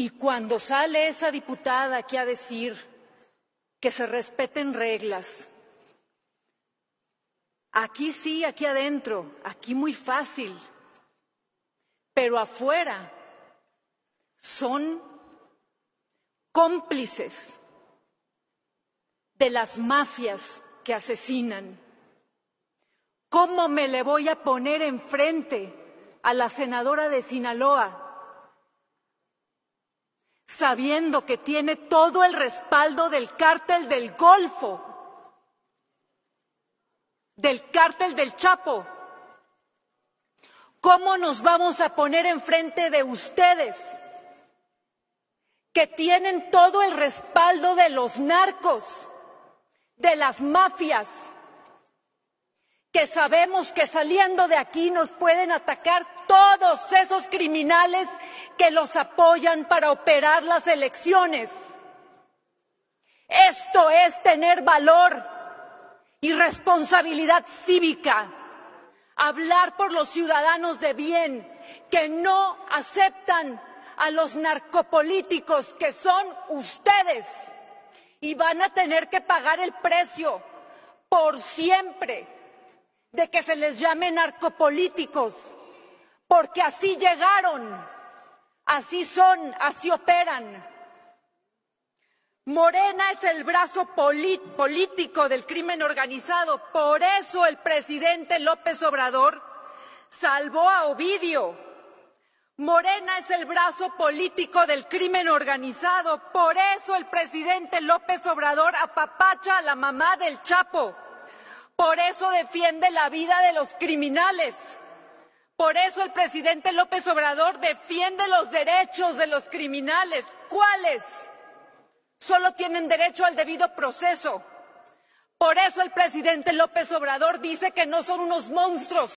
Y cuando sale esa diputada aquí a decir que se respeten reglas, aquí sí, aquí adentro, aquí muy fácil, pero afuera son cómplices de las mafias que asesinan. ¿Cómo me le voy a poner enfrente a la senadora de Sinaloa sabiendo que tiene todo el respaldo del cártel del Golfo, del cártel del Chapo? ¿Cómo nos vamos a poner enfrente de ustedes que tienen todo el respaldo de los narcos, de las mafias? que sabemos que saliendo de aquí nos pueden atacar todos esos criminales que los apoyan para operar las elecciones. Esto es tener valor y responsabilidad cívica, hablar por los ciudadanos de bien que no aceptan a los narcopolíticos que son ustedes. Y van a tener que pagar el precio por siempre de que se les llame narcopolíticos, porque así llegaron, así son, así operan. Morena es el brazo político del crimen organizado, por eso el presidente López Obrador salvó a Ovidio. Morena es el brazo político del crimen organizado, por eso el presidente López Obrador apapacha a la mamá del Chapo. Por eso defiende la vida de los criminales. Por eso el presidente López Obrador defiende los derechos de los criminales. ¿Cuáles? Solo tienen derecho al debido proceso. Por eso el presidente López Obrador dice que no son unos monstruos,